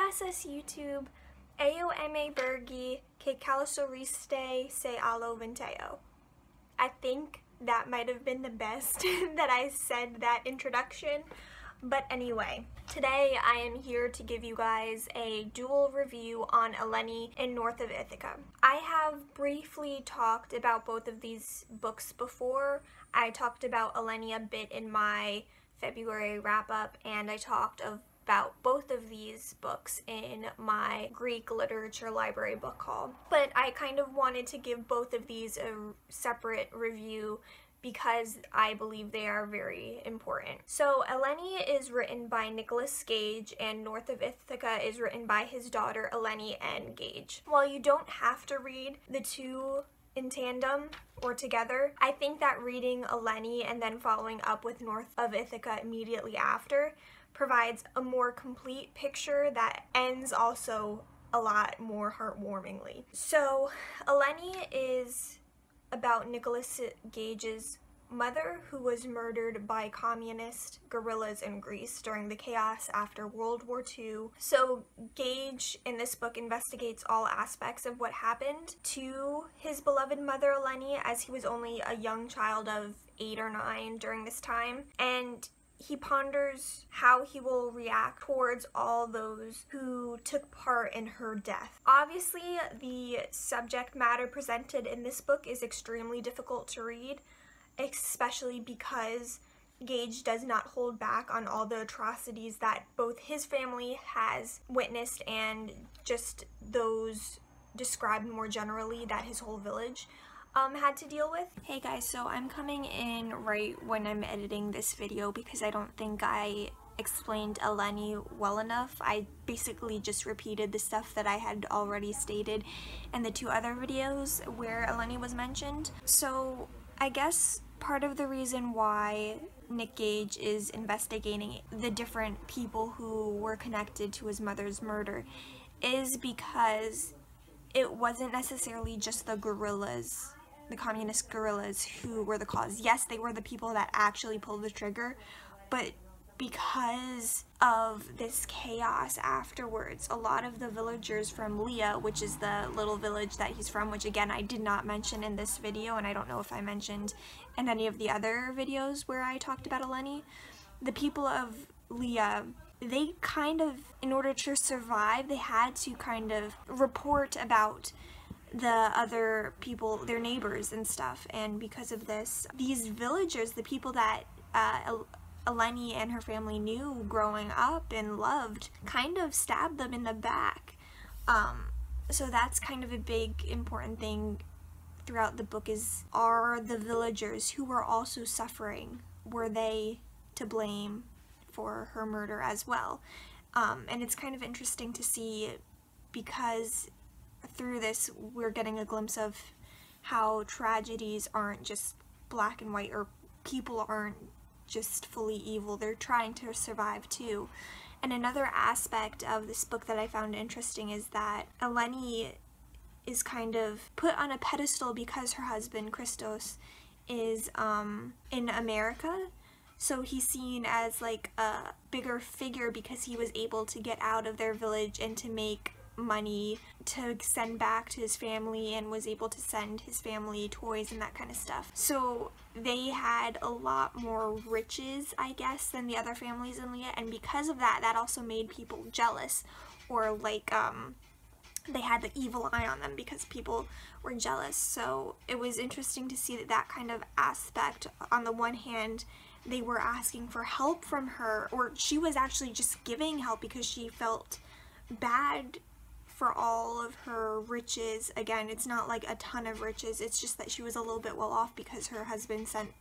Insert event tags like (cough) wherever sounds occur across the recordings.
TSS YouTube, AOMA Bergi, que calosoriste se alo. I think that might have been the best (laughs) that I said that introduction. But anyway, today I am here to give you guys a dual review on Eleni in North of Ithaka. I have briefly talked about both of these books before. I talked about Eleni a bit in my February wrap up and I talked of about both of these books in my Greek literature library book haul. But I kind of wanted to give both of these a separate review because I believe they are very important. So Eleni is written by Nicholas Gage and North of Ithaka is written by his daughter Eleni N. Gage. While you don't have to read the two in tandem or together. I think that reading Eleni and then following up with North of Ithaka immediately after provides a more complete picture that ends also a lot more heartwarmingly. So, Eleni is about Nicholas Gage's mother who was murdered by communist guerrillas in Greece during the chaos after World War II. So Gage in this book investigates all aspects of what happened to his beloved mother Eleni as he was only a young child of 8 or 9 during this time and he ponders how he will react towards all those who took part in her death. Obviously, the subject matter presented in this book is extremely difficult to read, especially because Gage does not hold back on all the atrocities that both his family has witnessed and just those described more generally that his whole village um, had to deal with. Hey guys, so I'm coming in right when I'm editing this video because I don't think I explained Eleni well enough. I basically just repeated the stuff that I had already stated in the two other videos where Eleni was mentioned. So I guess part of the reason why Nick Gage is investigating the different people who were connected to his mother's murder is because it wasn't necessarily just the guerrillas the communist guerrillas who were the cause. Yes, they were the people that actually pulled the trigger, but because of this chaos afterwards, a lot of the villagers from Lia, which is the little village that he's from, which again I did not mention in this video, and I don't know if I mentioned in any of the other videos where I talked about Eleni, the people of Lia they kind of, in order to survive, they had to kind of report about the other people, their neighbors and stuff. And because of this, these villagers, the people that uh, Eleni and her family knew growing up and loved, kind of stabbed them in the back. Um, so that's kind of a big important thing throughout the book is are the villagers who were also suffering, were they to blame for her murder as well? Um, and it's kind of interesting to see because through this we're getting a glimpse of how tragedies aren't just black and white or people aren't just fully evil. They're trying to survive too. And another aspect of this book that I found interesting is that Eleni is kind of put on a pedestal because her husband, Christos, is um, in America. So he's seen as like a bigger figure because he was able to get out of their village and to make money to send back to his family and was able to send his family toys and that kind of stuff. So they had a lot more riches, I guess, than the other families in Lia, and because of that, that also made people jealous or like, um, they had the evil eye on them because people were jealous. So it was interesting to see that that kind of aspect, on the one hand, they were asking for help from her, or she was actually just giving help because she felt bad for all of her riches. Again, it's not like a ton of riches, it's just that she was a little bit well off because her husband sent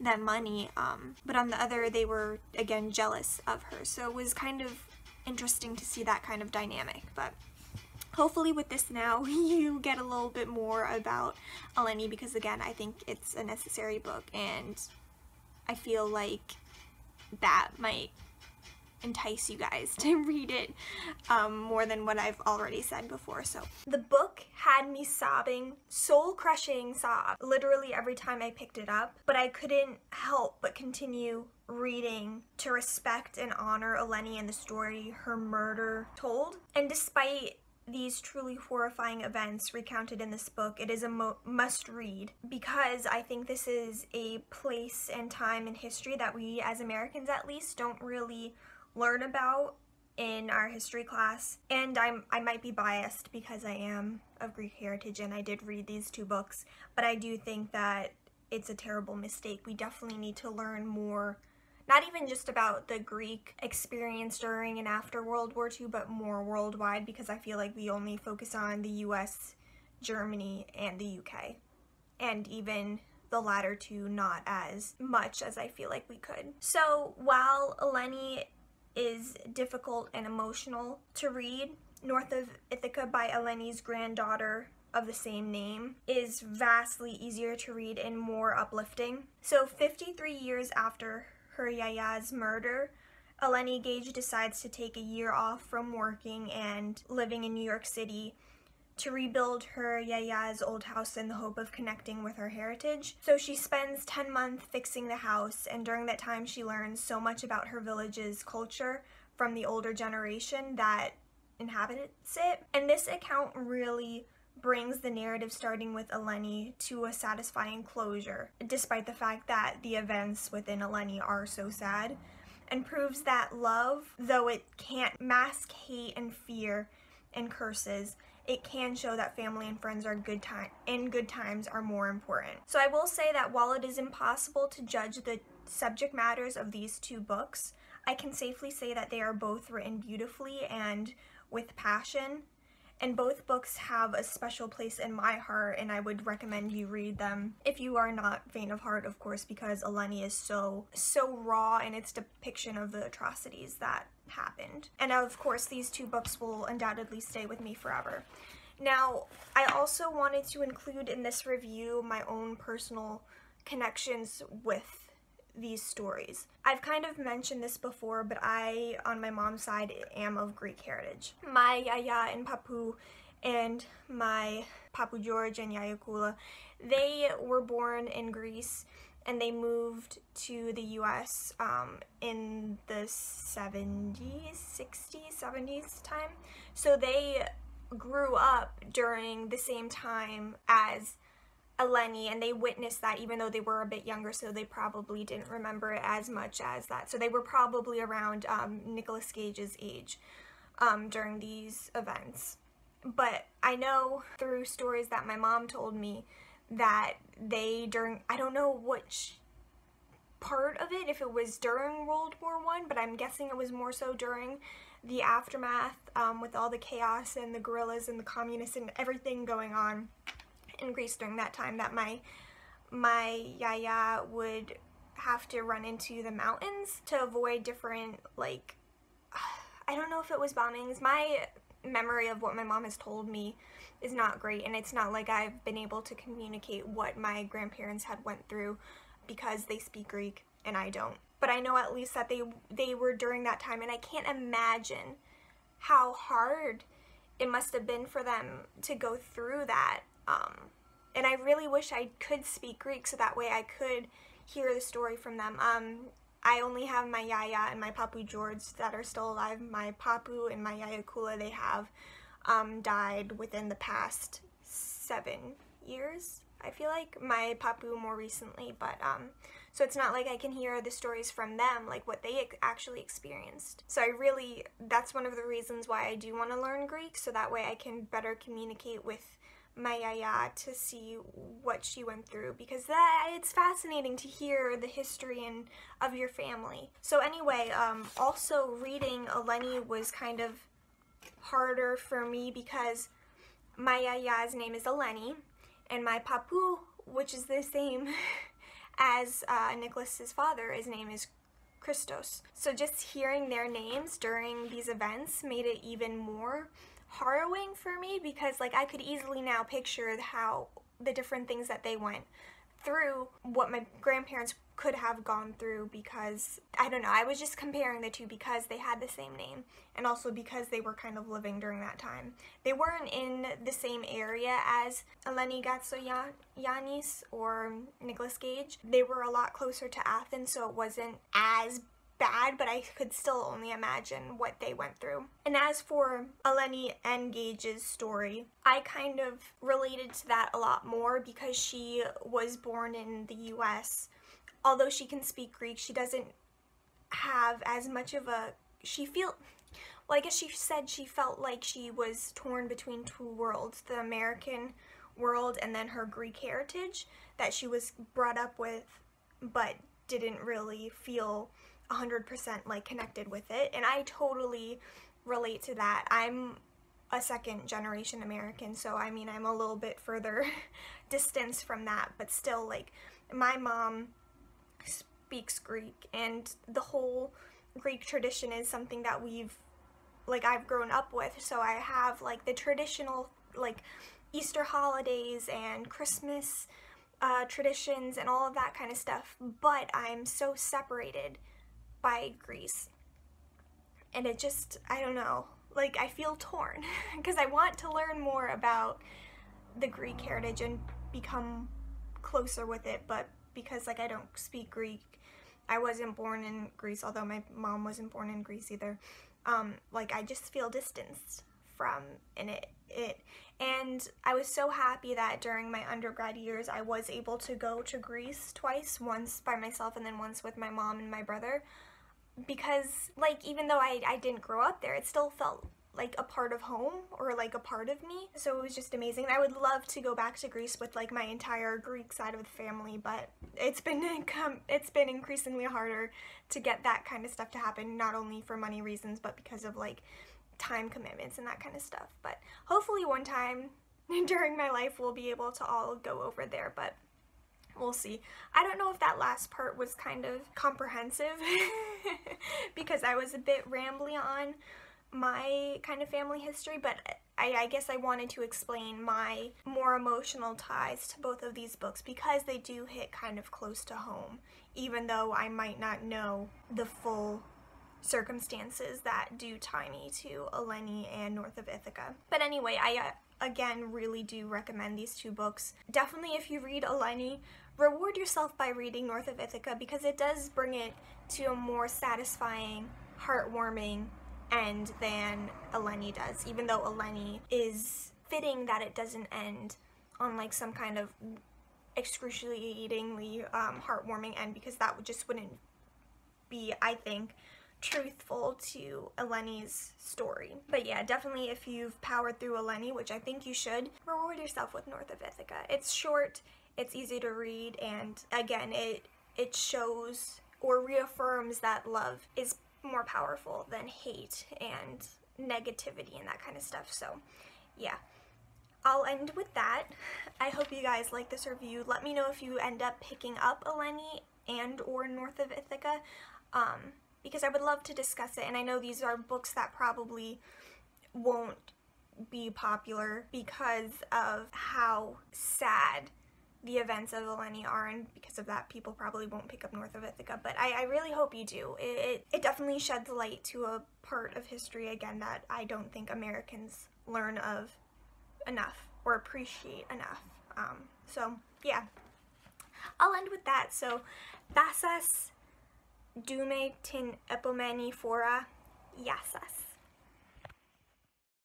them money. Um, but on the other, they were, again, jealous of her. So it was kind of interesting to see that kind of dynamic. But hopefully with this now, (laughs) you get a little bit more about Eleni because, again, I think it's a necessary book and I feel like that might entice you guys (laughs) to read it um, more than what I've already said before. So the book had me sobbing, soul crushing sob, literally every time I picked it up, but I couldn't help but continue reading to respect and honor Eleni and the story her murder told. And despite these truly horrifying events recounted in this book, it is a must read because I think this is a place and time in history that we, as Americans at least, don't really learn about in our history class. And I'm I might be biased because I am of Greek heritage and I did read these two books, but I do think that it's a terrible mistake. We definitely need to learn more not even just about the Greek experience during and after World War II, but more worldwide because I feel like we only focus on the US, Germany, and the UK. And even the latter two not as much as I feel like we could. So while Eleni is difficult and emotional to read, North of Ithaka by Eleni's granddaughter of the same name is vastly easier to read and more uplifting. So 53 years after her Yaya's murder, Eleni Gage decides to take a year off from working and living in New York City to rebuild her Yaya's old house in the hope of connecting with her heritage. So she spends 10 months fixing the house, and during that time, she learns so much about her village's culture from the older generation that inhabits it. And this account really brings the narrative starting with Eleni to a satisfying closure, despite the fact that the events within Eleni are so sad, and proves that love, though it can't mask hate and fear and curses, it can show that family and friends are good time and good times are more important. So I will say that while it is impossible to judge the subject matters of these two books, I can safely say that they are both written beautifully and with passion and both books have a special place in my heart and I would recommend you read them. If you are not faint of heart of course because Eleni is so so raw in its depiction of the atrocities that happened. And of course these two books will undoubtedly stay with me forever. Now I also wanted to include in this review my own personal connections with these stories. I've kind of mentioned this before, but I, on my mom's side, am of Greek heritage. My Yaya and Papu and my Papu George and Yaya Kula, they were born in Greece and they moved to the US um, in the 70s, 60s, 70s time. So they grew up during the same time as Eleni and they witnessed that even though they were a bit younger so they probably didn't remember it as much as that. So they were probably around um, Nicholas Gage's age um, during these events. But I know through stories that my mom told me that they during I don't know which part of it if it was during World War One, but I'm guessing it was more so during the aftermath um, with all the chaos and the guerrillas and the communists and everything going on in Greece during that time that my my yaya would have to run into the mountains to avoid different like (sighs) I don't know if it was bombings. My memory of what my mom has told me is not great and it's not like I've been able to communicate what my grandparents had went through because they speak Greek and I don't. But I know at least that they they were during that time and I can't imagine how hard it must have been for them to go through that um, and I really wish I could speak Greek so that way I could hear the story from them. Um, I only have my Yaya and my Papu George that are still alive. My Papu and my Yaya Kula, they have um, died within the past seven years. I feel like my Papu more recently, but um, so it's not like I can hear the stories from them, like what they actually experienced. So I really, that's one of the reasons why I do want to learn Greek, so that way I can better communicate with my yaya to see what she went through because that it's fascinating to hear the history and of your family. So anyway, um, also reading Eleni was kind of harder for me because my yaya's name is Eleni and my papu, which is the same (laughs) as uh, Nicholas's father, his name is Christos. So just hearing their names during these events made it even more harrowing for me because like I could easily now picture how the different things that they went through what my grandparents could have gone through because I don't know. I was just comparing the two because they had the same name and also because they were kind of living during that time. They weren't in the same area as Eleni Gatzoyiannis or Nicholas Gage. They were a lot closer to Athens, so it wasn't as bad, but I could still only imagine what they went through. And as for Eleni and Gage's story, I kind of related to that a lot more because she was born in the US. Although she can speak Greek, she doesn't have as much of a she feel well, I guess she said she felt like she was torn between two worlds, the American world and then her Greek heritage that she was brought up with but didn't really feel 100% like connected with it and I totally relate to that. I'm a second generation American so I mean I'm a little bit further (laughs) distance from that but still like my mom speaks Greek and the whole Greek tradition is something that we've like I've grown up with so I have like the traditional like Easter holidays and Christmas uh, traditions and all of that kind of stuff but I'm so separated by Greece. And it just, I don't know, like I feel torn (laughs) because I want to learn more about the Greek heritage and become closer with it, but because like I don't speak Greek, I wasn't born in Greece, although my mom wasn't born in Greece either. Um, like I just feel distanced from in it it and I was so happy that during my undergrad years I was able to go to Greece twice, once by myself and then once with my mom and my brother because like even though I, I didn't grow up there it still felt like a part of home or like a part of me. So it was just amazing. I would love to go back to Greece with like my entire Greek side of the family but it's been (laughs) it's been increasingly harder to get that kind of stuff to happen not only for money reasons but because of like time commitments and that kind of stuff. But hopefully one time (laughs) during my life we'll be able to all go over there but we'll see. I don't know if that last part was kind of comprehensive (laughs) because I was a bit rambly on my kind of family history, but I, I, guess I wanted to explain my more emotional ties to both of these books because they do hit kind of close to home, even though I might not know the full circumstances that do tie me to Eleni and North of Ithaka. But anyway, I uh, again really do recommend these two books. Definitely if you read Eleni, reward yourself by reading North of Ithaka because it does bring it to a more satisfying, heartwarming end than Eleni does, even though Eleni is fitting that it doesn't end on like some kind of excruciatingly um, heartwarming end because that just wouldn't be, I think, truthful to Eleni's story. But yeah, definitely if you've powered through Eleni, which I think you should, reward yourself with North of Ithaka. It's short, it's easy to read and again it it shows or reaffirms that love is more powerful than hate and negativity and that kind of stuff so yeah I'll end with that. I hope you guys like this review. Let me know if you end up picking up Eleni and or North of Ithaka um, because I would love to discuss it and I know these are books that probably won't be popular because of how sad the events of Eleni are, and because of that, people probably won't pick up North of Ithaka. But I, I really hope you do. It, it, it definitely sheds light to a part of history, again, that I don't think Americans learn of enough or appreciate enough. Um, so, yeah. I'll end with that. So, Basas dume tin epomeni fora yasas.